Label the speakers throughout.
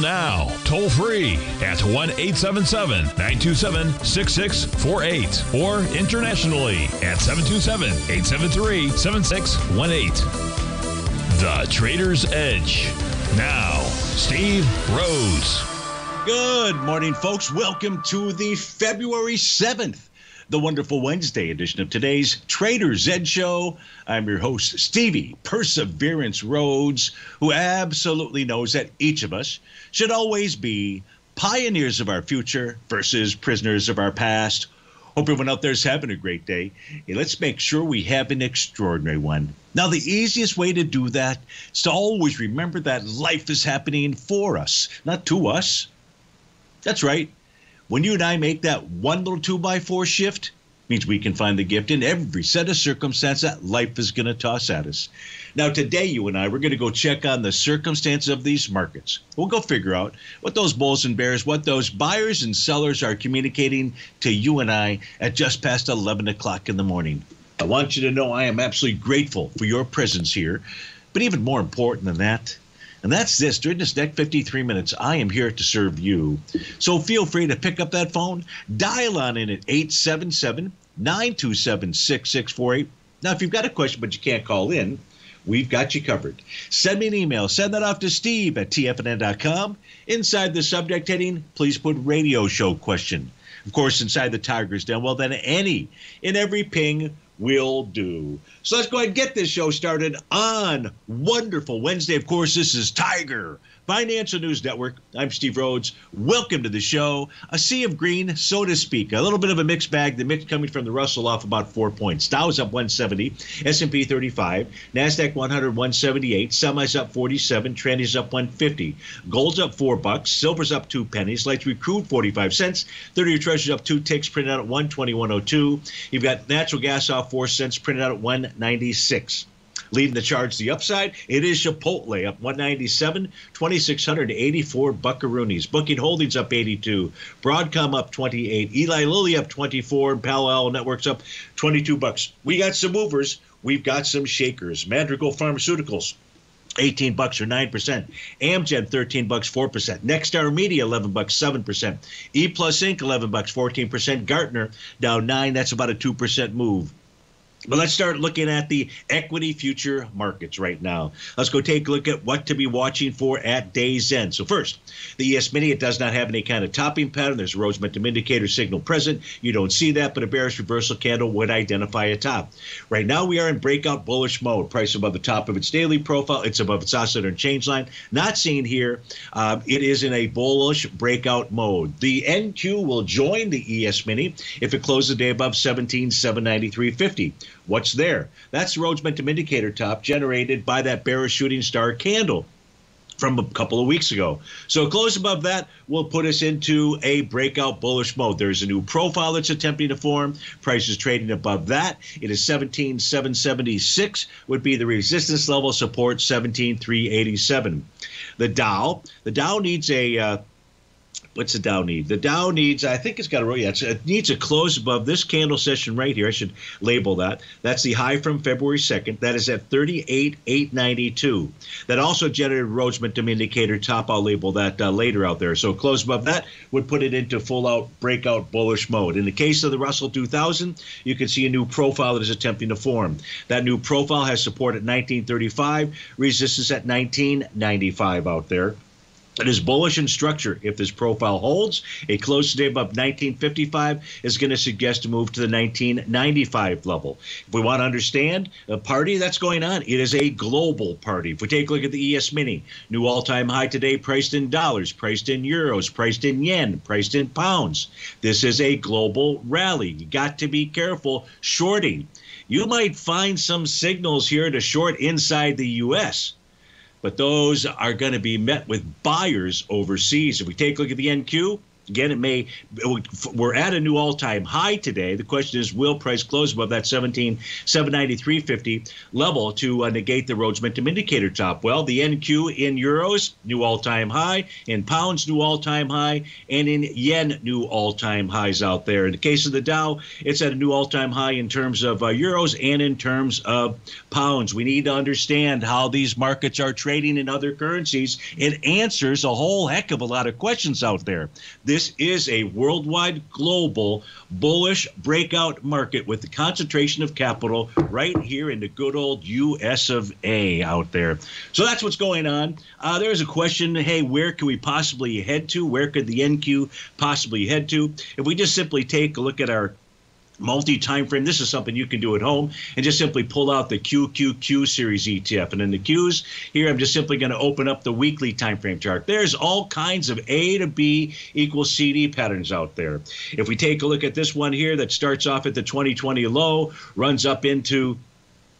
Speaker 1: Now, toll free at 1 877 927 6648 or internationally at 727 873 7618. The Trader's Edge. Now, Steve Rhodes.
Speaker 2: Good morning, folks. Welcome to the February 7th, the wonderful Wednesday edition of today's Trader's Edge Show. I'm your host, Stevie Perseverance Rhodes, who absolutely knows that each of us should always be pioneers of our future versus prisoners of our past. Hope everyone out there is having a great day. Let's make sure we have an extraordinary one. Now, the easiest way to do that is to always remember that life is happening for us, not to us. That's right. When you and I make that one little two by four shift, means we can find the gift in every set of circumstance that life is going to toss at us. Now, today, you and I, we're going to go check on the circumstance of these markets. We'll go figure out what those bulls and bears, what those buyers and sellers are communicating to you and I at just past 11 o'clock in the morning. I want you to know I am absolutely grateful for your presence here. But even more important than that, and that's this. During this next 53 minutes, I am here to serve you. So feel free to pick up that phone, dial on in at 877 927 6648. Now, if you've got a question but you can't call in, we've got you covered. Send me an email. Send that off to steve at tfnn.com. Inside the subject heading, please put radio show question. Of course, inside the Tiger's Den, well, then any in every ping will do. So let's go ahead and get this show started on wonderful Wednesday. Of course, this is Tiger Financial News Network. I'm Steve Rhodes. Welcome to the show. A sea of green, so to speak. A little bit of a mixed bag. The mix coming from the Russell off about four points. Dow is up 170, S&P 35, Nasdaq 100 178, semis up 47, trend is up 150. Gold's up four bucks, silver's up two pennies, light sweet crude 45 cents, 30-year treasury's up two ticks, printed out at 121.02. You've got natural gas off four cents, printed out at 196. Leading the charge the upside, it is Chipotle up 197, 2,684 buckaroonies. Booking Holdings up 82, Broadcom up 28, Eli Lilly up 24, and Palo Alto Networks up 22 bucks. We got some movers, we've got some shakers. Madrigal Pharmaceuticals 18 bucks or 9%. Amgen 13 bucks 4%. Nexstar Media 11 bucks 7%. E Plus Inc 11 bucks 14%. Gartner down 9, that's about a 2% move. But let's start looking at the equity future markets right now. Let's go take a look at what to be watching for at day's end. So first, the ES Mini, it does not have any kind of topping pattern. There's a Rhodes momentum indicator signal present. You don't see that, but a bearish reversal candle would identify a top. Right now, we are in breakout bullish mode. Price above the top of its daily profile. It's above its oscillator and change line. Not seen here. Um, it is in a bullish breakout mode. The NQ will join the ES Mini if it closes the day above 17,793.50. What's there? That's the Rhodes Momentum Indicator top generated by that bearish shooting star candle from a couple of weeks ago. So close above that will put us into a breakout bullish mode. There's a new profile that's attempting to form. Price is trading above that. It is 17,776 would be the resistance level support 17,387. The Dow, the Dow needs a uh, what's the Dow need? The Dow needs, I think it's got a, yeah, it needs a close above this candle session right here. I should label that. That's the high from February 2nd. That is at 38,892. That also generated Rhodes Momentum Indicator top. I'll label that uh, later out there. So close above that would put it into full out breakout bullish mode. In the case of the Russell 2000, you can see a new profile that is attempting to form. That new profile has support at 1935, resistance at 1995 out there. It is bullish in structure. If this profile holds, a close today above 1955 is going to suggest a move to the 1995 level. If we want to understand a party that's going on, it is a global party. If we take a look at the ES Mini, new all-time high today, priced in dollars, priced in euros, priced in yen, priced in pounds. This is a global rally. You got to be careful shorting. You might find some signals here to short inside the U.S but those are going to be met with buyers overseas. If we take a look at the NQ, Again, it may we're at a new all-time high today. The question is, will price close above that 17 793.50 level to uh, negate the Rhodes Momentum Indicator top? Well, the NQ in euros new all-time high, in pounds new all-time high, and in yen new all-time highs out there. In the case of the Dow, it's at a new all-time high in terms of uh, euros and in terms of pounds. We need to understand how these markets are trading in other currencies. It answers a whole heck of a lot of questions out there. This this is a worldwide, global, bullish breakout market with the concentration of capital right here in the good old U.S. of A. out there. So that's what's going on. Uh, there's a question hey, where can we possibly head to? Where could the NQ possibly head to? If we just simply take a look at our multi time frame. This is something you can do at home and just simply pull out the QQQ series ETF. And in the Qs here, I'm just simply going to open up the weekly time frame chart. There's all kinds of A to B equals CD patterns out there. If we take a look at this one here that starts off at the 2020 low, runs up into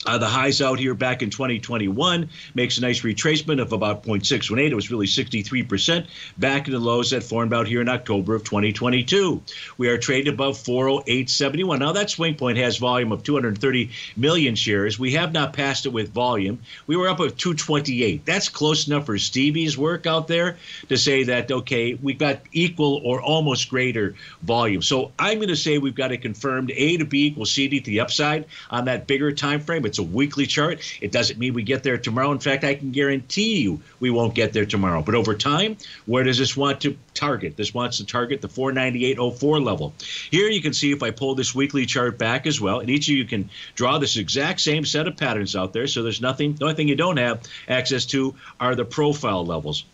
Speaker 2: uh, the highs out here back in 2021 makes a nice retracement of about 0.618. It was really 63% back in the lows that formed out here in October of 2022. We are trading above 408.71. Now that swing point has volume of 230 million shares. We have not passed it with volume. We were up at 228. That's close enough for Stevie's work out there to say that okay, we've got equal or almost greater volume. So I'm going to say we've got a confirmed A to B equals CD to the upside on that bigger time frame. It's a weekly chart. It doesn't mean we get there tomorrow. In fact, I can guarantee you we won't get there tomorrow. But over time, where does this want to target? This wants to target the 498.04 level. Here you can see if I pull this weekly chart back as well, and each of you can draw this exact same set of patterns out there. So there's nothing, the only thing you don't have access to are the profile levels.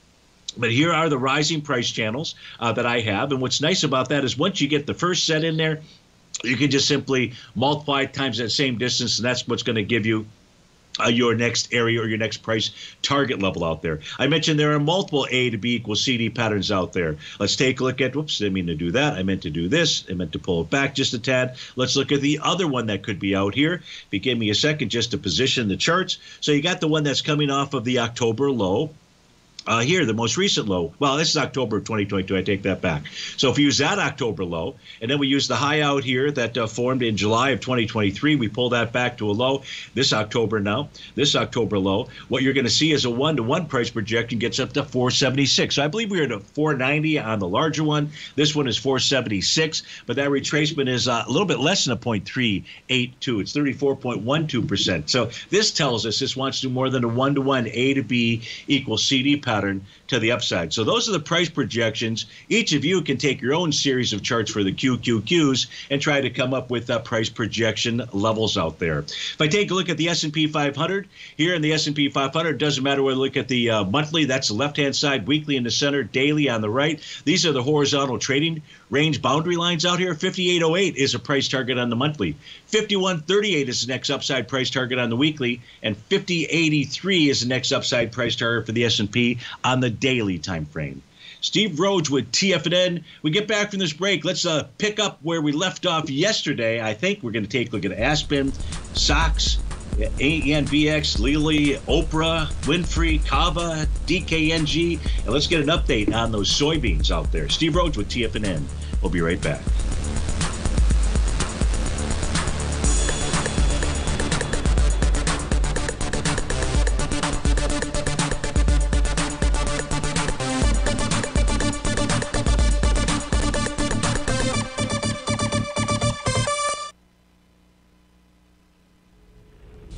Speaker 2: But here are the rising price channels uh, that I have. And what's nice about that is once you get the first set in there, you can just simply multiply times that same distance, and that's what's going to give you uh, your next area or your next price target level out there. I mentioned there are multiple A to B equals CD patterns out there. Let's take a look at, whoops, I didn't mean to do that. I meant to do this. I meant to pull it back just a tad. Let's look at the other one that could be out here. If you give me a second just to position the charts. So you got the one that's coming off of the October low. Uh, here, the most recent low. Well, this is October of 2022. I take that back. So if we use that October low, and then we use the high out here that uh, formed in July of 2023, we pull that back to a low this October now. This October low, what you're going to see is a one to one price projection gets up to 476. So I believe we're at 490 on the larger one. This one is 476, but that retracement is uh, a little bit less than a 0.382. It's 34.12%. So this tells us this wants to do more than a one to one A to B equals CD power pattern to the upside. So those are the price projections. Each of you can take your own series of charts for the QQQs and try to come up with uh, price projection levels out there. If I take a look at the S&P 500 here in the S&P 500, doesn't matter whether you look at the uh, monthly, that's the left-hand side, weekly in the center, daily on the right. These are the horizontal trading range boundary lines out here. 5808 is a price target on the monthly. 5138 is the next upside price target on the weekly, and 5083 is the next upside price target for the S&P on the daily time frame. Steve Rhodes with TFNN. We get back from this break. Let's uh, pick up where we left off yesterday. I think we're going to take a look at Aspen, SOX, ENVX, Lilly, Oprah, Winfrey, CAVA, DKNG, and let's get an update on those soybeans out there. Steve Rhodes with TFNN. We'll be right back.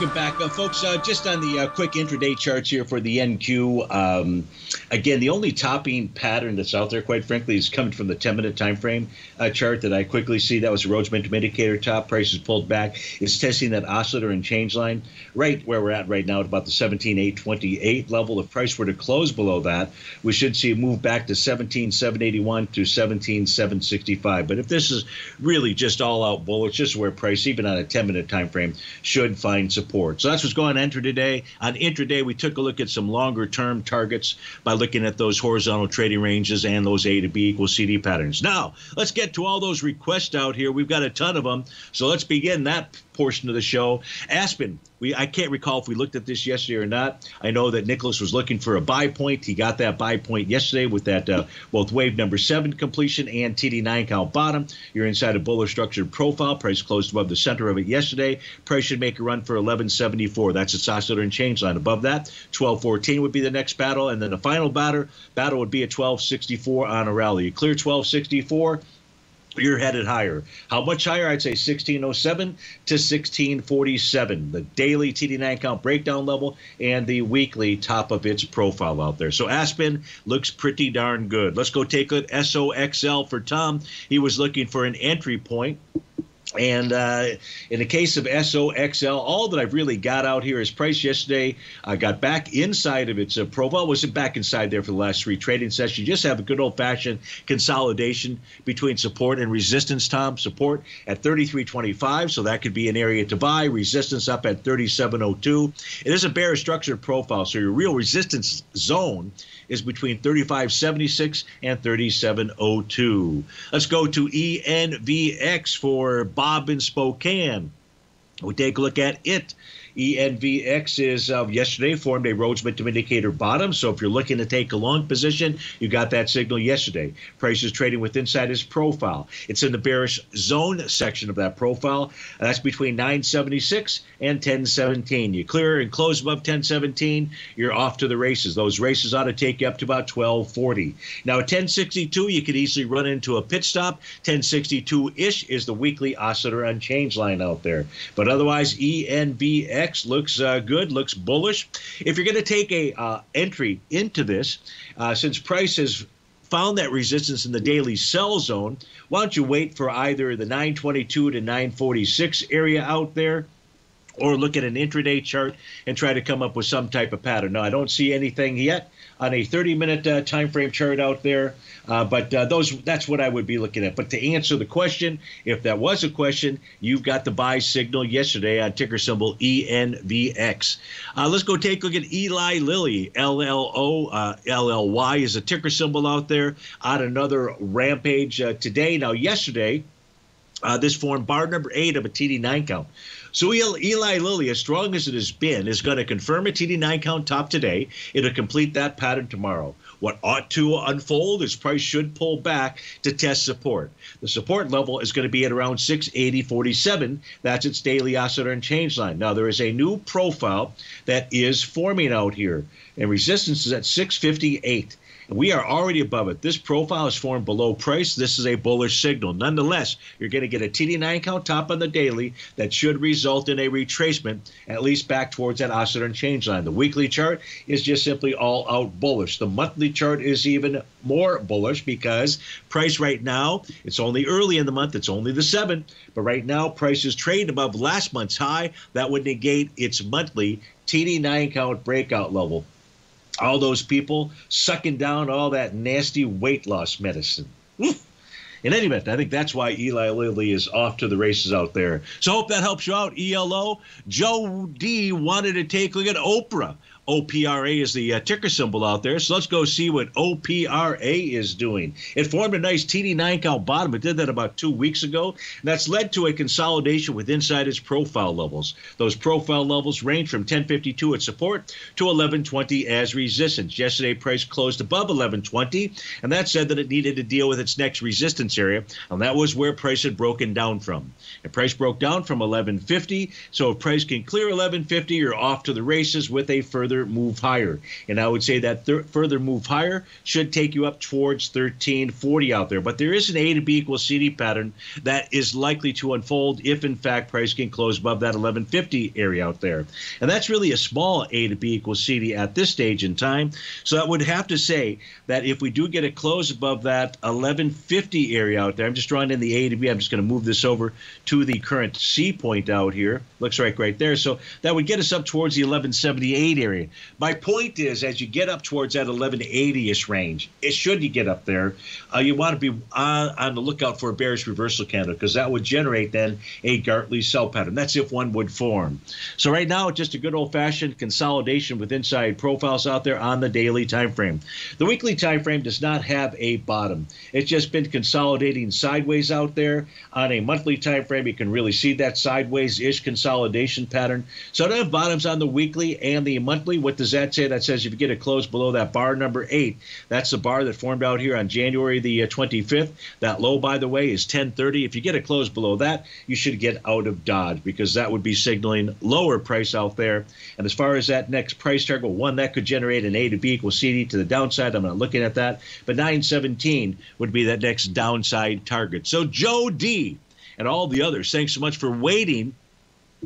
Speaker 2: Welcome back, uh, folks. Uh, just on the uh, quick intraday charts here for the NQ. Um, again, the only topping pattern that's out there, quite frankly, is coming from the 10 minute time frame uh, chart that I quickly see. That was a Momentum Indicator top. Prices pulled back. It's testing that oscillator and change line right where we're at right now at about the 17,828 level. If price were to close below that, we should see a move back to 17,781 to 17,765. But if this is really just all out bullish, just where price, even on a 10 minute time frame, should find support support. So that's what's going on intraday. On intraday, we took a look at some longer term targets by looking at those horizontal trading ranges and those A to B equals CD patterns. Now, let's get to all those requests out here. We've got a ton of them. So let's begin that portion of the show. Aspen, we I can't recall if we looked at this yesterday or not. I know that Nicholas was looking for a buy point. He got that buy point yesterday with that uh, both wave number seven completion and TD9 count bottom. You're inside a bullish structured profile. Price closed above the center of it yesterday. Price should make a run for 1174. That's its oscillator and change line. Above that, 1214 would be the next battle, and then the final batter battle would be a 1264 on a rally. You clear 1264 you're headed higher. How much higher? I'd say 1607 to 1647. The daily TD9 count breakdown level and the weekly top of its profile out there. So Aspen looks pretty darn good. Let's go take a SOXL for Tom. He was looking for an entry point. And uh, in the case of SOXL, all that I've really got out here is price yesterday. I got back inside of its uh, profile. Wasn't back inside there for the last three trading sessions. You just have a good old fashioned consolidation between support and resistance, Tom. Support at 33.25, so that could be an area to buy. Resistance up at 37.02. It is a bearish structured profile, so your real resistance zone is between 35.76 and 37.02. Let's go to ENVX for Bob in Spokane. We take a look at it. ENVX is uh, yesterday formed a Rhodes momentum indicator bottom. So if you're looking to take a long position, you got that signal yesterday. Price is trading with inside its profile. It's in the bearish zone section of that profile. that's between 976 and 1017. You clear and close above 1017, you're off to the races. Those races ought to take you up to about 1240. Now at 1062, you could easily run into a pit stop. 1062 ish is the weekly oscillator unchanged line out there. But otherwise, ENVX looks uh, good, looks bullish. If you're going to take a uh, entry into this, uh, since price has found that resistance in the daily sell zone, why don't you wait for either the 922 to 946 area out there? Or look at an intraday chart and try to come up with some type of pattern. Now, I don't see anything yet on a 30 minute uh, time frame chart out there. Uh, but uh, those that's what I would be looking at. But to answer the question, if that was a question, you've got the buy signal yesterday on ticker symbol ENVX. Uh, let's go take a look at Eli Lilly. LLO, uh, LLY is a ticker symbol out there on another rampage uh, today. Now, yesterday, uh, this formed bar number eight of a TD9 count. So Eli Lilly, as strong as it has been, is going to confirm a TD9 count top today. It'll complete that pattern tomorrow. What ought to unfold is price should pull back to test support. The support level is going to be at around 680.47. That's its daily oscillator and change line. Now there is a new profile that is forming out here, and resistance is at 658. We are already above it. This profile is formed below price. This is a bullish signal. Nonetheless, you're going to get a TD9 count top on the daily that should result in a retracement, at least back towards that oscillator change line. The weekly chart is just simply all out bullish. The monthly chart is even more bullish because price right now, it's only early in the month, it's only the 7th, but right now price is trading above last month's high. That would negate its monthly TD9 count breakout level all those people sucking down all that nasty weight loss medicine. In any event, I think that's why Eli Lilly is off to the races out there. So hope that helps you out, ELO. Joe D wanted to take a look at Oprah. OPRA is the uh, ticker symbol out there. So let's go see what OPRA is doing. It formed a nice TD9 count bottom. It did that about two weeks ago. And that's led to a consolidation with inside its profile levels. Those profile levels range from 1052 at support to 1120 as resistance. Yesterday, price closed above 1120, and that said that it needed to deal with its next resistance area, and that was where price had broken down from. And price broke down from 1150. So if price can clear 1150, you're off to the races with a further further move higher. And I would say that th- further move higher should take you up towards 1340 out there. But there is an A to B equals CD pattern that is likely to unfold if, in fact, price can close above that 1150 area out there. And that's really a small A to B equals CD at this stage in time. So I would have to say that if we do get a close above that 1150 area out there, I'm just drawing in the A to B. I'm just going to move this over to the current C point out here. Looks like right there. So that would get us up towards the 1178 area. My point is, as you get up towards that 1180-ish range, it should you get up there, uh, you want to be on, on, the lookout for a bearish reversal candle because that would generate then a Gartley sell pattern. That's if one would form. So right now, just a good old-fashioned consolidation with inside profiles out there on the daily time frame. The weekly time frame does not have a bottom. It's just been consolidating sideways out there. On a monthly time frame, you can really see that sideways-ish consolidation pattern. So don't have bottoms on the weekly and the monthly what does that say? That says if you get a close below that bar number eight, that's the bar that formed out here on January the 25th. Uh, that low, by the way, is 1030. If you get a close below that, you should get out of Dodge because that would be signaling lower price out there. And as far as that next price target, well, one, that could generate an A to B equals CD to the downside. I'm not looking at that. But 917 would be that next downside target. So Joe D and all the others, thanks so much for waiting.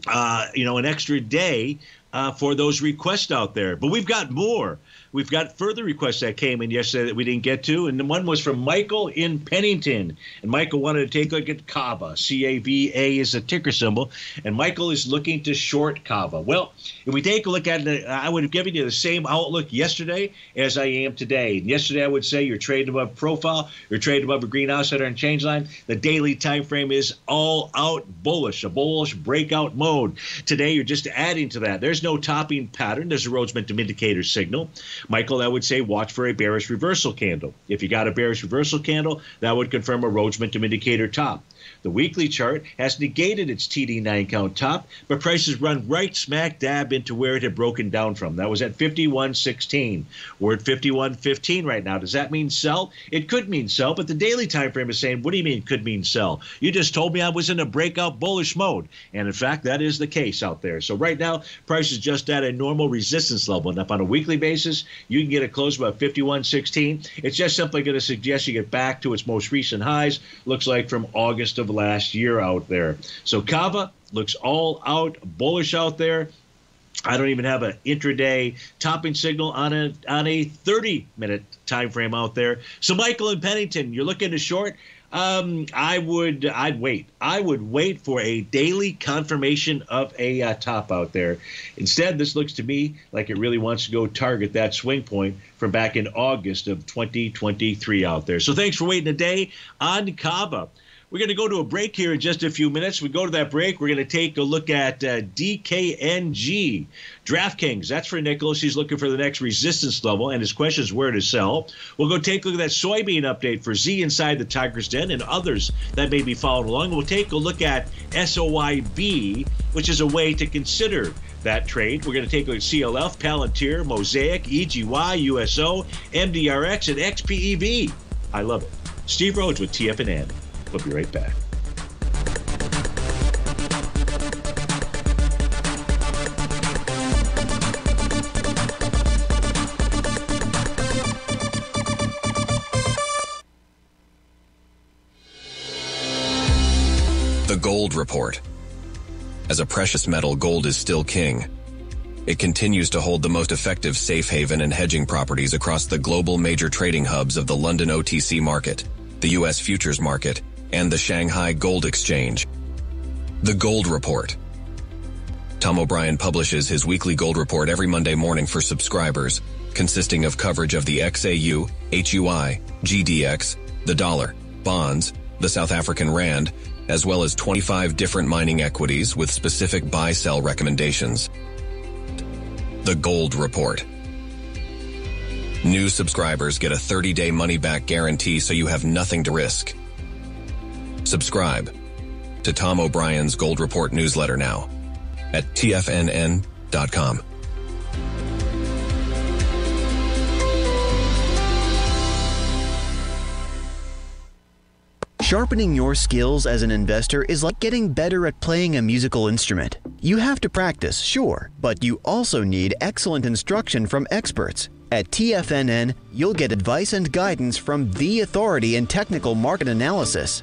Speaker 2: Uh, you know, an extra day uh, for those requests out there. But we've got more. We've got further requests that came in yesterday that we didn't get to, and one was from Michael in Pennington. And Michael wanted to take a look at CAVA. C A V A is a ticker symbol, and Michael is looking to short CAVA. Well, if we take a look at it, I would have given you the same outlook yesterday as I am today. And yesterday, I would say you're trading above profile, you're trading above a green outsider and change line. The daily time frame is all out bullish, a bullish breakout mode. Today, you're just adding to that. There's no topping pattern. There's a Rhodes indicator signal. Michael, I would say watch for a bearish reversal candle. If you got a bearish reversal candle, that would confirm a Rhodes Momentum Indicator top. The weekly chart has negated its TD9 count top, but prices run right smack dab into where it had broken down from. That was at 51.16. We're at 51.15 right now. Does that mean sell? It could mean sell, but the daily time frame is saying, what do you mean could mean sell? You just told me I was in a breakout bullish mode. And in fact, that is the case out there. So right now, price is just at a normal resistance level. And on a weekly basis, you can get a close about 51.16. It's just simply going to suggest you get back to its most recent highs, looks like from August of last year out there. So CAVA looks all out bullish out there. I don't even have an intraday topping signal on a on a 30 minute time frame out there. So Michael and Pennington, you're looking to short. Um, I would I'd wait. I would wait for a daily confirmation of a uh, top out there. Instead, this looks to me like it really wants to go target that swing point from back in August of 2023 out there. So thanks for waiting a day on CAVA. We're going to go to a break here in just a few minutes. We go to that break. We're going to take a look at uh, DKNG. DraftKings, that's for Nicholas. He's looking for the next resistance level, and his question is where to sell. We'll go take a look at that soybean update for Z inside the Tiger's Den and others that may be following along. We'll take a look at SOYB, which is a way to consider that trade. We're going to take a look at CLF, Palantir, Mosaic, EGY, USO, MDRX, and XPEV. I love it. Steve Rhodes with TFNN. We'll be right back.
Speaker 3: The Gold Report. As a precious metal, gold is still king. It continues to hold the most effective safe haven and hedging properties across the global major trading hubs of the London OTC market, the US futures market, and the Shanghai Gold Exchange. The Gold Report. Tom O'Brien publishes his weekly gold report every Monday morning for subscribers, consisting of coverage of the XAU, HUI, GDX, the dollar, bonds, the South African rand, as well as 25 different mining equities with specific buy-sell recommendations. The Gold Report. New subscribers get a 30-day money-back guarantee so you have nothing to risk. Subscribe to Tom O'Brien's Gold Report newsletter now at tfnn.com.
Speaker 4: Sharpening your skills as an investor is like getting better at playing a musical instrument. You have to practice, sure, but you also need excellent instruction from experts. At TFNN, you'll get advice and guidance from the authority in technical market analysis.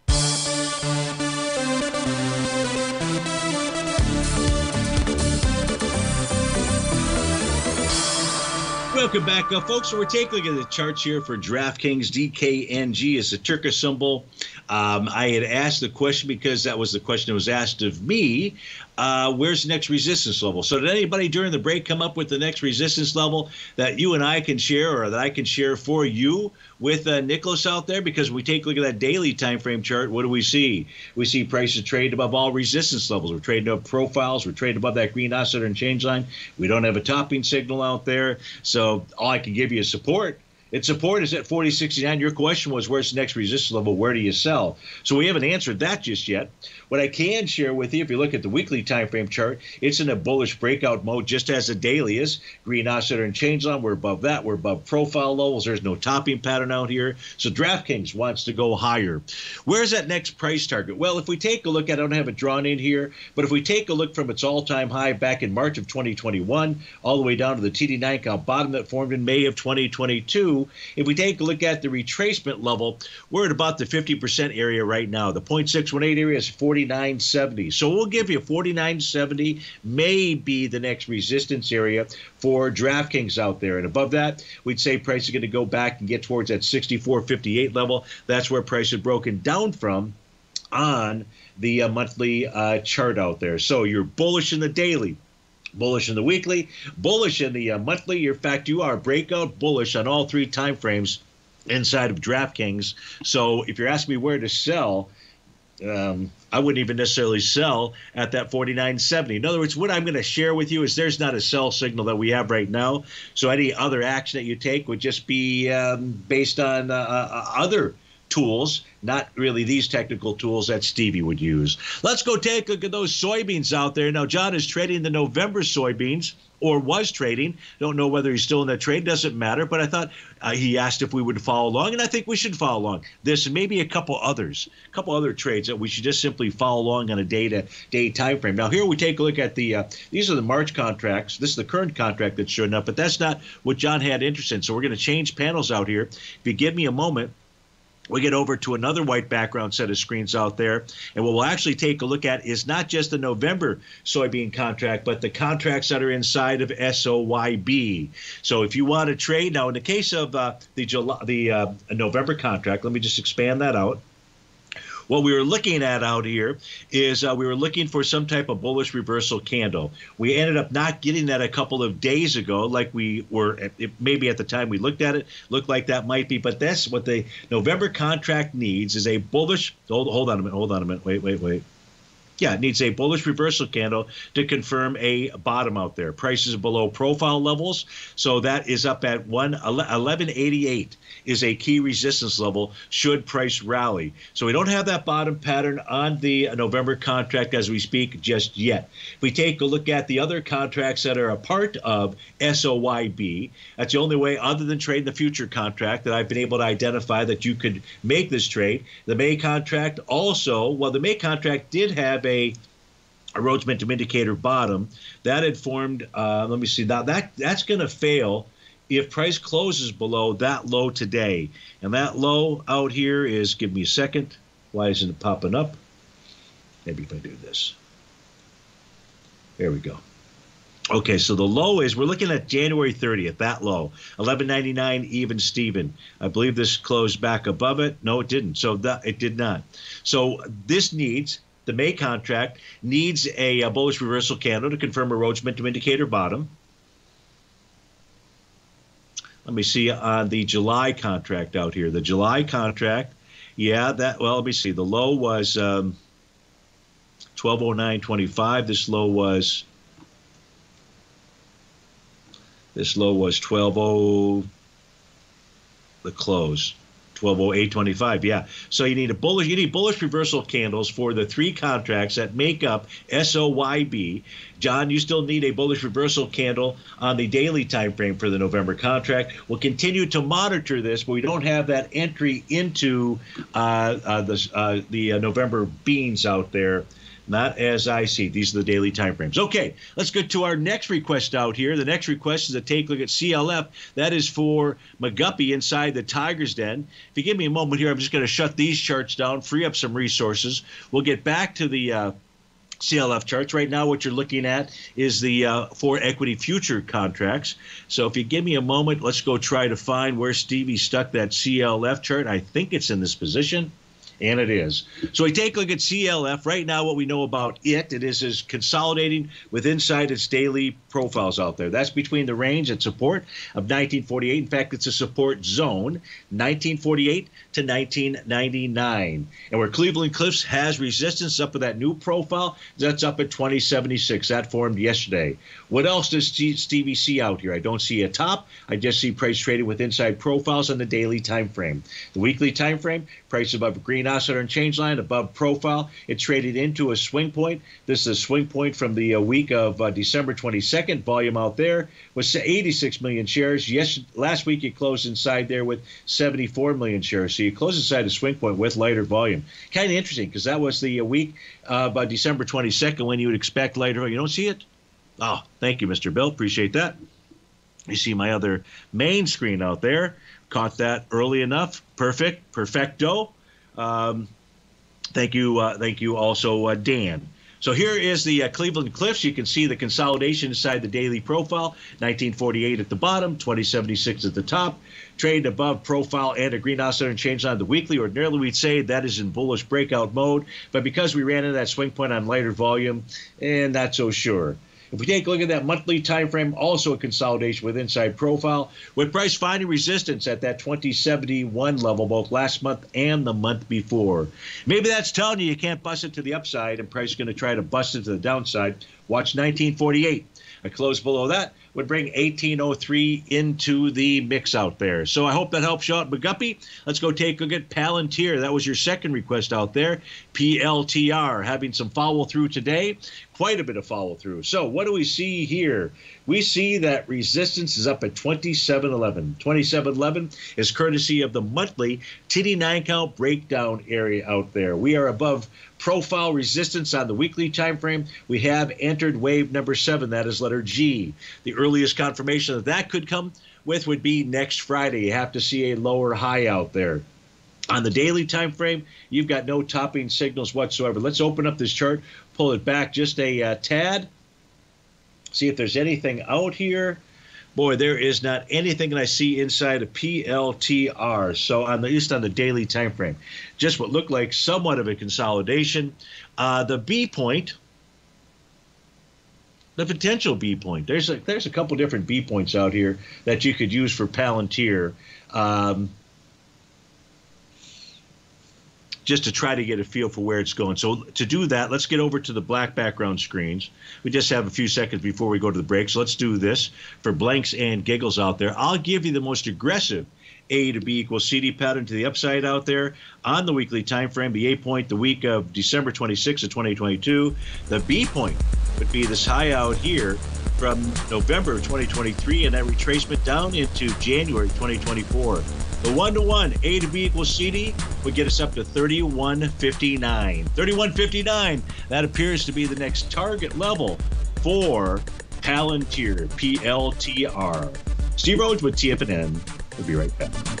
Speaker 2: Welcome back, uh, folks. We're taking a look at the charts here for DraftKings. DKNG is the ticker symbol. Um, I had asked the question because that was the question that was asked of me. Uh, where's the next resistance level? So, did anybody during the break come up with the next resistance level that you and I can share, or that I can share for you with uh, Nicholas out there? Because we take a look at that daily time frame chart. What do we see? We see prices trade above all resistance levels. We're trading up profiles. We're trading above that green oscillator and change line. We don't have a topping signal out there. So, all I can give you is support. Its support is at 4069. Your question was where's the next resistance level? Where do you sell? So we haven't answered that just yet. What I can share with you, if you look at the weekly time frame chart, it's in a bullish breakout mode, just as the daily is. Green oscillator and change line, we're above that. We're above profile levels. There's no topping pattern out here. So DraftKings wants to go higher. Where's that next price target? Well, if we take a look, I don't have it drawn in here, but if we take a look from its all-time high back in March of 2021, all the way down to the TD9 count bottom that formed in May of 2022, if we take a look at the retracement level, we're at about the 50% area right now. The 0.618 area is 49.70. So we'll give you 49.70 may be the next resistance area for DraftKings out there. And above that, we'd say price is going to go back and get towards that 64.58 level. That's where price is broken down from on the uh, monthly uh, chart out there. So you're bullish in the daily, bullish in the weekly, bullish in the uh, monthly. In fact, you are breakout bullish on all three time frames inside of DraftKings. So if you're asking me where to sell, um, I wouldn't even necessarily sell at that 49.70. In other words, what I'm going to share with you is there's not a sell signal that we have right now. So any other action that you take would just be um, based on uh, uh, other tools, not really these technical tools that Stevie would use. Let's go take a look at those soybeans out there. Now, John is trading the November soybeans or was trading. Don't know whether he's still in that trade. Doesn't matter. But I thought uh, he asked if we would follow along, and I think we should follow along. This and maybe a couple others, a couple other trades that we should just simply follow along on a day-to-day time frame. Now here we take a look at the. Uh, these are the March contracts. This is the current contract that's showing up, but that's not what John had interest in. So we're going to change panels out here. If you give me a moment we get over to another white background set of screens out there. And what we'll actually take a look at is not just the November soybean contract, but the contracts that are inside of SOYB. So if you want to trade, now in the case of uh, the July, the uh, November contract, let me just expand that out what we were looking at out here is uh, we were looking for some type of bullish reversal candle. We ended up not getting that a couple of days ago, like we were it, maybe at the time we looked at it, looked like that might be. But that's what the November contract needs is a bullish. Hold, hold on a minute. Hold on a minute. Wait, wait, wait. Yeah, it needs a bullish reversal candle to confirm a bottom out there. Prices below profile levels, so that is up at one eleven eighty eight is a key resistance level should price rally. So we don't have that bottom pattern on the November contract as we speak just yet. If we take a look at the other contracts that are a part of SOYB, that's the only way other than trading the future contract that I've been able to identify that you could make this trade. The May contract also, well, the May contract did have a a a Momentum Indicator bottom. That had formed. Uh, let me see. Now that that's going to fail if price closes below that low today. And that low out here is. Give me a second. Why isn't it popping up? Maybe if I do this. There we go. Okay, so the low is we're looking at January 30th, that low, 11.99 even Steven. I believe this closed back above it. No, it didn't. So that it did not. So this needs the May contract needs a, a bullish reversal candle to confirm a Rhodes Momentum Indicator bottom. Let me see on the July contract out here. The July contract, yeah, that well, let me see. The low was um, 1209.25. This low was this low was 120 the close. 120825 yeah. So you need a bullish you need bullish reversal candles for the three contracts that make up soyb john you still need a bullish reversal candle on the daily time frame for the november contract. We'll continue to monitor this but we don't have that entry into uh, uh, the, uh, the uh, november beans out there Not as I see. These are the daily time frames. Okay, let's get to our next request out here. The next request is to take a look at CLF. That is for McGuppy inside the Tiger's Den. If you give me a moment here, I'm just going to shut these charts down, free up some resources. We'll get back to the. Uh, CLF charts. Right now, what you're looking at is the uh, four equity future contracts. So if you give me a moment, let's go try to find where Stevie stuck that CLF chart. I think it's in this position and it is. So we take a look at CLF right now. What we know about it, it is is consolidating with inside its daily profiles out there. That's between the range and support of 1948. In fact, it's a support zone, 1948 to 1999. And where Cleveland Cliffs has resistance up with that new profile, that's up at 2076. That formed yesterday. What else does Stevie see out here? I don't see a top. I just see price traded with inside profiles on the daily time frame. The weekly time frame, price above green oscillator and change line above profile. It traded into a swing point. This is a swing point from the uh, week of uh, December 22nd. Volume out there was 86 million shares. Yes, last week it closed inside there with 74 million shares. So you close inside the swing point with lighter volume. Kind of interesting because that was the uh, week of uh, December 22nd when you would expect lighter. You don't see it. Oh, thank you, Mr. Bill. Appreciate that. You see my other main screen out there. Caught that early enough. Perfect. Perfecto. Um, thank you. Uh, thank you also, uh, Dan. So here is the uh, Cleveland Cliffs. You can see the consolidation inside the daily profile. 1948 at the bottom, 2076 at the top. Trade above profile and a green oscillator and change on the weekly. Ordinarily, we'd say that is in bullish breakout mode. But because we ran into that swing point on lighter volume, and not so sure. If we take a look at that monthly time frame, also a consolidation with inside profile, with price finding resistance at that 2071 level both last month and the month before. Maybe that's telling you you can't bust it to the upside, and price is going to try to bust it to the downside. Watch 1948. A close below that would bring 1803 into the mix out there. So I hope that helps you out, McGuppy. Let's go take a look at Palantir. That was your second request out there. PLTR having some follow through today. Quite a bit of follow through. So what do we see here? We see that resistance is up at 2711. 2711 is courtesy of the monthly TD9 count breakdown area out there. We are above profile resistance on the weekly time frame. We have entered wave number seven. That is letter G. The earliest confirmation that that could come with would be next Friday. You have to see a lower high out there. On the daily time frame, you've got no topping signals whatsoever. Let's open up this chart, pull it back just a uh, tad, see if there's anything out here. Boy, there is not anything I see inside of PLTR. So on the, at least on the daily time frame, just what looked like somewhat of a consolidation. Uh, the B point, the potential B point. There's a there's a couple different B points out here that you could use for Palantir. Um, just to try to get a feel for where it's going. So to do that, let's get over to the black background screens. We just have a few seconds before we go to the break. So let's do this for blanks and giggles out there. I'll give you the most aggressive A to B equals CD pattern to the upside out there on the weekly time frame. The A point the week of December 26th of 2022. The B point would be this high out here from November of 2023 and that retracement down into January 2024. The one to one A to B equals CD would get us up to 3159. 3159. That appears to be the next target level for Palantir, PLTR. Steve Rhodes with TFNN. We'll be right back.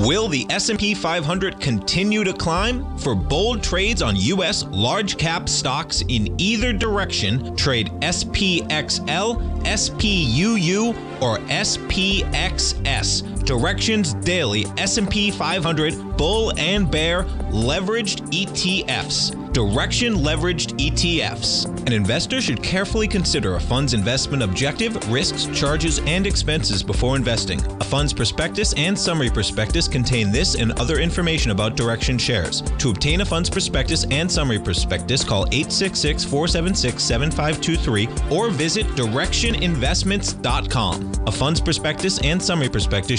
Speaker 5: Will the S&P 500 continue to climb? For bold trades on US large cap stocks in either direction, trade SPXL, SPUU, or SPXS. Directions Daily S&P 500 Bull and Bear Leveraged ETFs. Direxion leveraged ETFs. An investor should carefully consider a fund's investment objective, risks, charges, and expenses before investing. A fund's prospectus and summary prospectus contain this and other information about Direxion shares. To obtain a fund's prospectus and summary prospectus, call 866 476 7523 or visit direxioninvestments.com. A fund's prospectus and summary prospectus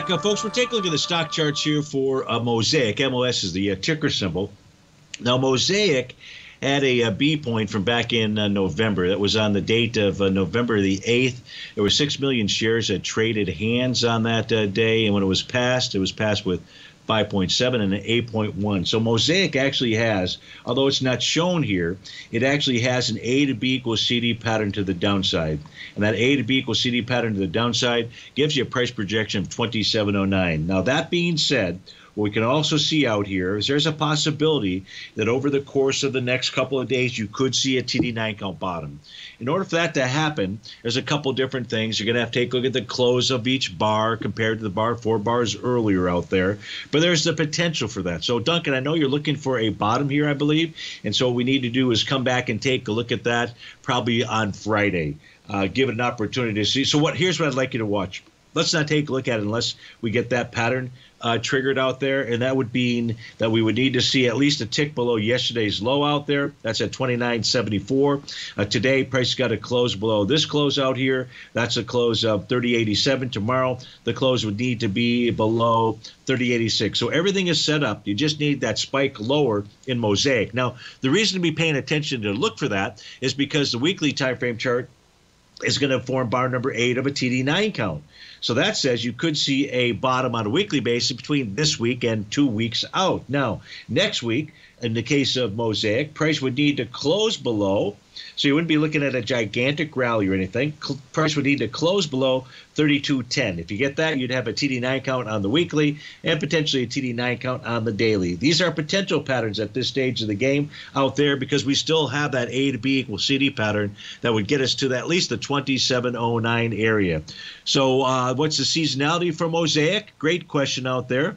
Speaker 2: Back, uh, folks. We're taking a look at the stock charts here for uh, Mosaic. MOS is the uh, ticker symbol. Now, Mosaic had a, a B point from back in uh, November. That was on the date of uh, November the 8th. There were 6 million shares that traded hands on that uh, day. And when it was passed, it was passed with 5.7 and an 8.1. So Mosaic actually has, although it's not shown here, it actually has an A to B equals CD pattern to the downside. And that A to B equals CD pattern to the downside gives you a price projection of 2709. Now, that being said, what we can also see out here is there's a possibility that over the course of the next couple of days, you could see a TD9 count bottom. In order for that to happen, there's a couple different things. You're going to have to take a look at the close of each bar compared to the bar four bars earlier out there. But there's the potential for that. So, Duncan, I know you're looking for a bottom here, I believe. And so, what we need to do is come back and take a look at that probably on Friday. Uh, give it an opportunity to see. So, what here's what I'd like you to watch. Let's not take a look at it unless we get that pattern uh, triggered out there, and that would mean that we would need to see at least a tick below yesterday's low out there. That's at 29.74. Uh, today, price got to close below this close out here. That's a close of 30.87. Tomorrow, the close would need to be below 30.86. So everything is set up. You just need that spike lower in Mosaic. Now, the reason to be paying attention to look for that is because the weekly time frame chart is going to form bar number eight of a TD9 count. So that says you could see a bottom on a weekly basis between this week and two weeks out. Now, next week, in the case of Mosaic, price would need to close below so you wouldn't be looking at a gigantic rally or anything. Price would need to close below 32.10. If you get that, you'd have a TD9 count on the weekly and potentially a TD9 count on the daily. These are potential patterns at this stage of the game out there because we still have that A to B equals CD pattern that would get us to at least the 2709 area. So, uh, what's the seasonality for Mosaic? Great question out there.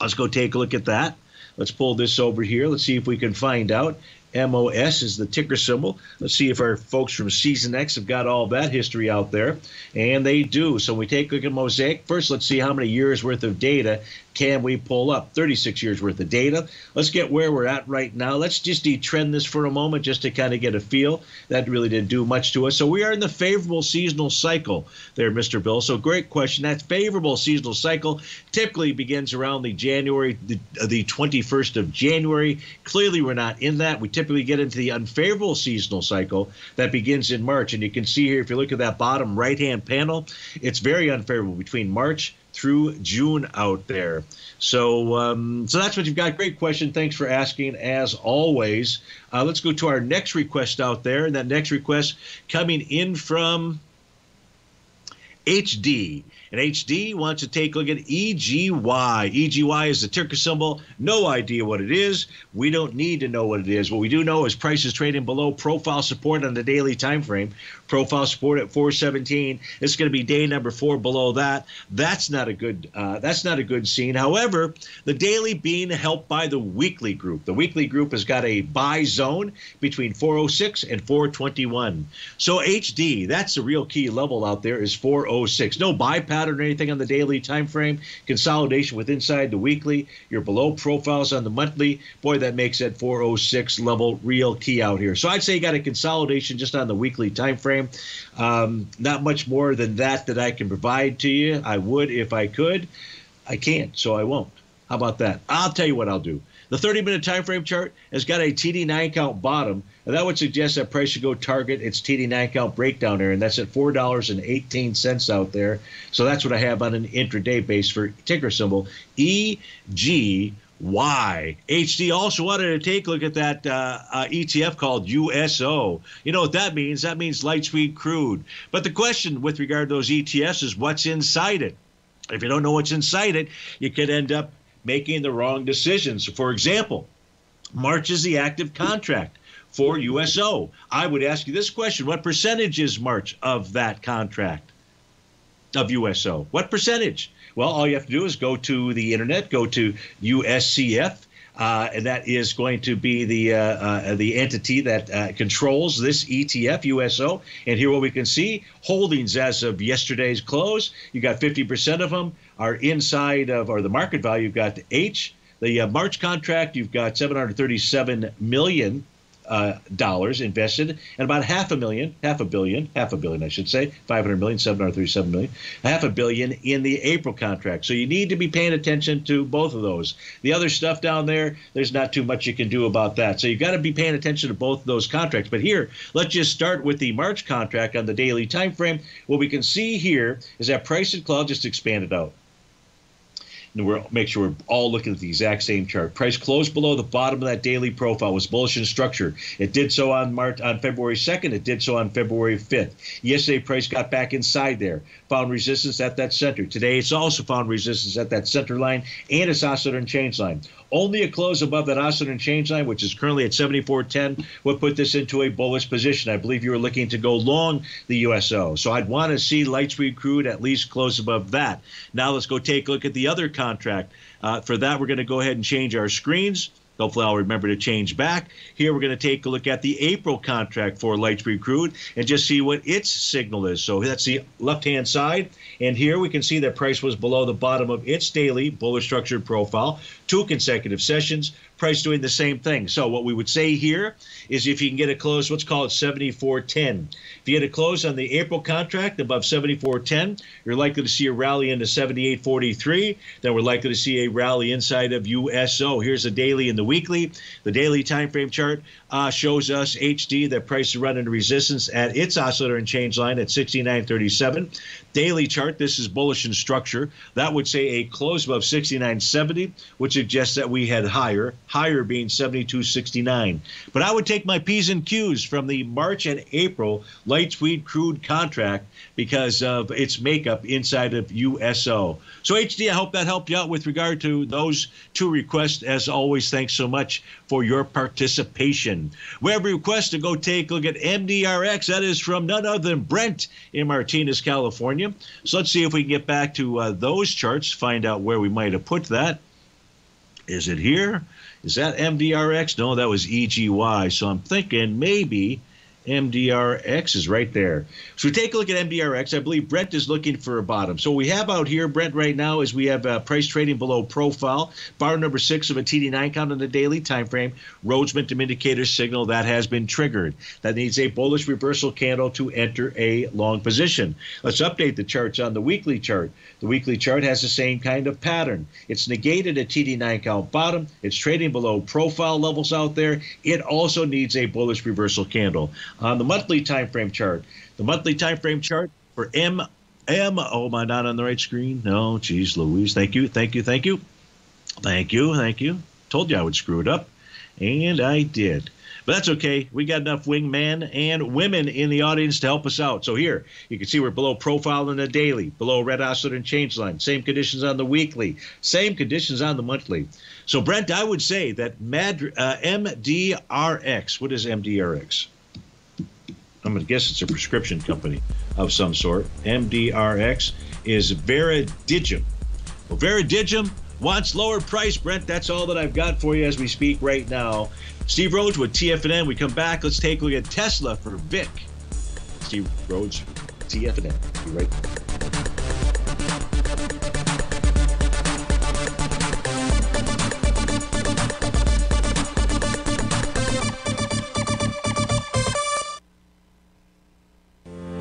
Speaker 2: Let's go take a look at that. Let's pull this over here. Let's see if we can find out. MOS is the ticker symbol. Let's see if our folks from Seasonax have got all that history out there. And they do. So we take a look at Mosaic. First, let's see how many years worth of data can we pull up 36 years worth of data? Let's get where we're at right now. Let's just detrend this for a moment just to kind of get a feel. That really didn't do much to us. So we are in the favorable seasonal cycle there, Mr. Bill. So great question. That favorable seasonal cycle typically begins around the January, the, the 21st of January. Clearly, we're not in that. We typically get into the unfavorable seasonal cycle that begins in March. And you can see here, if you look at that bottom right hand panel, it's very unfavorable between March through June out there. So, um, so that's what you've got. Great question. Thanks for asking, as always. Uh, let's go to our next request out there, and that next request coming in from HD. And HD wants to take a look at EGY. EGY is the ticker symbol. No idea what it is. We don't need to know what it is. What we do know is prices trading below profile support on the daily time frame. Profile support at 417. It's going to be day number four below that. That's not a good. Uh, that's not a good scene. However, the daily being helped by the weekly group. The weekly group has got a buy zone between 406 and 421. So HD, that's the real key level out there is 406. No buy pattern or anything on the daily time frame. Consolidation with inside the weekly. You're below profiles on the monthly. Boy, that makes that 406 level real key out here. So I'd say you got a consolidation just on the weekly time frame. Um, not much more than that that I can provide to you. I would if I could. I can't, so I won't. How about that? I'll tell you what I'll do. The 30 minute time frame chart has got a TD9 count bottom, and that would suggest that price should go target its TD9 count breakdown area, and that's at $4.18 out there. So that's what I have on an intraday base for ticker symbol EG why? HD also wanted to take a look at that uh, uh, ETF called USO. You know what that means? That means light sweet crude. But the question with regard to those ETFs is what's inside it. If you don't know what's inside it, you could end up making the wrong decisions. For example, March is the active contract for USO. I would ask you this question What percentage is March of that contract of USO? What percentage? Well, all you have to do is go to the internet, go to USCF. Uh, and that is going to be the uh, uh, the entity that uh, controls this ETF USO. And here, what we can see holdings as of yesterday's close. You got 50% of them are inside of, or the market value. You've got the H. The uh, March contract, you've got 737 million uh, dollars invested and about half a million, half a billion, half a billion, I should say, 500 million, 737 million, half a billion in the April contract. So you need to be paying attention to both of those. The other stuff down there, there's not too much you can do about that. So you've got to be paying attention to both of those contracts. But here, let's just start with the March contract on the daily time frame. What we can see here is that price and cloud just expanded out and we're make sure we're all looking at the exact same chart. Price closed below the bottom of that daily profile was bullish in structure. It did so on March on February 2nd. It did so on February 5th. Yesterday, price got back inside there, found resistance at that center. Today, it's also found resistance at that center line and its oscillator change line. Only a close above that oscillator change line, which is currently at 74.10, would put this into a bullish position. I believe you were looking to go long the USO. So I'd want to see light sweet crude at least close above that. Now let's go take a look at the other contract. Uh, for that, we're going to go ahead and change our screens. Hopefully, I'll remember to change back. Here, we're going to take a look at the April contract for light sweet crude and just see what its signal is. So that's the left hand side. And here we can see that price was below the bottom of its daily bullish structured profile, two consecutive sessions price doing the same thing. So what we would say here is if you can get a close, let's call it 74.10. If you get a close on the April contract above 74.10, you're likely to see a rally into 78.43. Then we're likely to see a rally inside of USO. Here's the daily and the weekly. The daily time frame chart uh, shows us HD that price is running resistance at its oscillator and change line at 69.37. Daily chart, this is bullish in structure. That would say a close above 69.70, which suggests that we had higher higher being 72.69. But I would take my P's and Q's from the March and April light sweet crude contract because of its makeup inside of USO. So, HD, I hope that helped you out with regard to those two requests. As always, thanks so much for your participation. We have a request to go take a look at MDRX. That is from none other than Brent in Martinez, California. So, let's see if we can get back to uh, those charts, find out where we might have put that. Is it here? Is that MDRX? No, that was EGY. So I'm thinking maybe MDRX is right there. So we take a look at MDRX. I believe Brent is looking for a bottom. So we have out here, Brent, right now is we have uh, price trading below profile. Bar number six of a TD9 count on the daily time frame. Rhodes Momentum Indicator signal that has been triggered. That needs a bullish reversal candle to enter a long position. Let's update the charts on the weekly chart. The weekly chart has the same kind of pattern. It's negated a TD9 count bottom. It's trading below profile levels out there. It also needs a bullish reversal candle on the monthly time frame chart. The monthly time frame chart for M M. Oh, am I not on the right screen? No, geez, Louise. Thank you, thank you, thank you, thank you, thank you. Told you I would screw it up, and I did. But that's okay. We got enough wingmen and women in the audience to help us out. So here, you can see we're below profile in the daily, below red oscillator and change line. Same conditions on the weekly, same conditions on the monthly. So Brent, I would say that Mad, uh, MDRX. What is MDRX? I'm going to guess it's a prescription company of some sort. MDRX is Veradigm. Well, wants lower price, Brent. That's all that I've got for you as we speak right now. Steve Rhodes with TFNN. We come back. Let's take a look at Tesla for Vic. Steve Rhodes, TFNN. Be right back.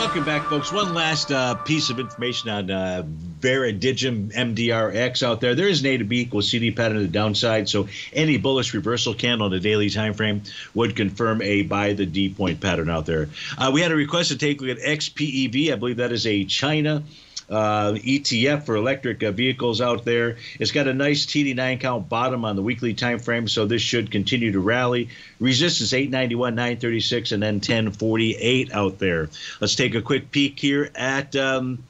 Speaker 2: Welcome back, folks. One last uh, piece of information on uh, MDRX out there. There is an A to B equals CD pattern to the downside, so any bullish reversal candle in the daily time frame would confirm a buy the D point pattern out there. Uh, we had a request to take a look at XPEV. I believe that is a China uh, ETF for electric uh, vehicles out there. It's got a nice TD9 count bottom on the weekly time frame, so this should continue to rally. Resistance 891, 936, and then 1048 out there. Let's take a quick peek here at um,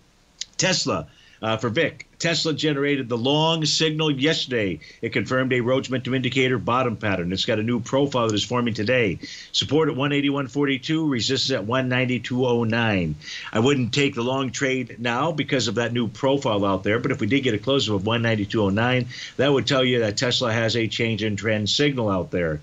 Speaker 2: Tesla uh, for Vic. Tesla generated the long signal yesterday. It confirmed a Rhodes Momentum Indicator bottom pattern. It's got a new profile that is forming today. Support at 181.42, resistance at 192.09. I wouldn't take the long trade now because of that new profile out there, but if we did get a close of 192.09, that would tell you that Tesla has a change in trend signal out there.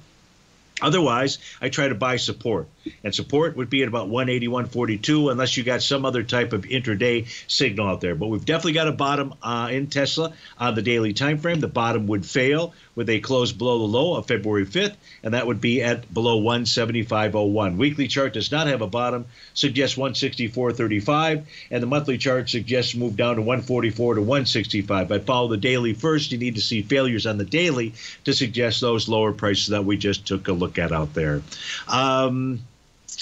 Speaker 2: Otherwise, I try to buy support, and support would be at about 181.42, unless you got some other type of intraday signal out there. But we've definitely got a bottom uh, in Tesla on the daily time frame. The bottom would fail with a close below the low of February 5th, and that would be at below 175.01. Weekly chart does not have a bottom, suggests 164.35, and the monthly chart suggests move down to 144 to 165. But follow the daily first. You need to see failures on the daily to suggest those lower prices that we just took a look at out there. Um,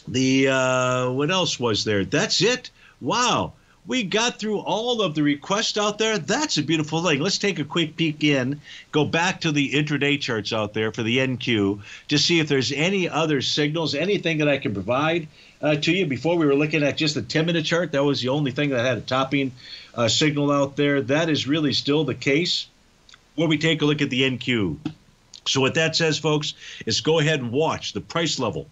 Speaker 2: the uh, what else was there? That's it. Wow we got through all of the requests out there. That's a beautiful thing. Let's take a quick peek in, go back to the intraday charts out there for the NQ to see if there's any other signals, anything that I can provide uh, to you. Before we were looking at just the 10 minute chart, that was the only thing that had a topping uh, signal out there. That is really still the case. When we take a look at the NQ. So, what that says, folks, is go ahead and watch the price level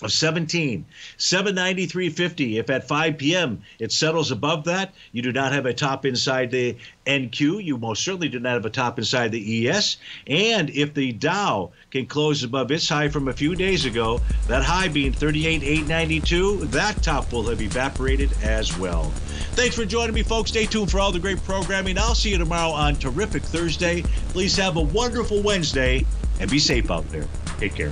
Speaker 2: of 17 793.50 if at 5 p.m. it settles above that you do not have a top inside the NQ you most certainly do not have a top inside the ES and if the Dow can close above its high from a few days ago that high being 38,892 that top will have evaporated as well. Thanks for joining me folks. Stay tuned for all the great programming. I'll see you tomorrow on terrific Thursday. Please have a wonderful Wednesday and be safe out there. Take care